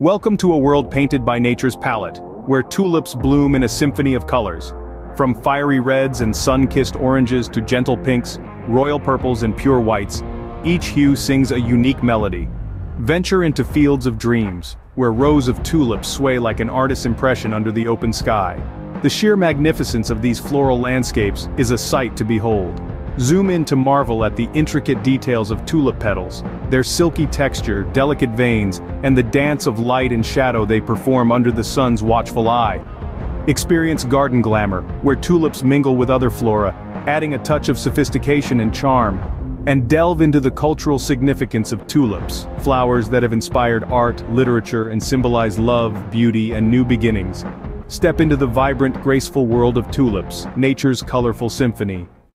Welcome to a world painted by nature's palette, where tulips bloom in a symphony of colors. From fiery reds and sun-kissed oranges to gentle pinks, royal purples and pure whites, each hue sings a unique melody. Venture into fields of dreams, where rows of tulips sway like an artist's impression under the open sky. The sheer magnificence of these floral landscapes is a sight to behold. Zoom in to marvel at the intricate details of tulip petals, their silky texture, delicate veins, and the dance of light and shadow they perform under the sun's watchful eye. Experience garden glamour, where tulips mingle with other flora, adding a touch of sophistication and charm. And delve into the cultural significance of tulips, flowers that have inspired art, literature, and symbolize love, beauty, and new beginnings. Step into the vibrant, graceful world of tulips, nature's colorful symphony,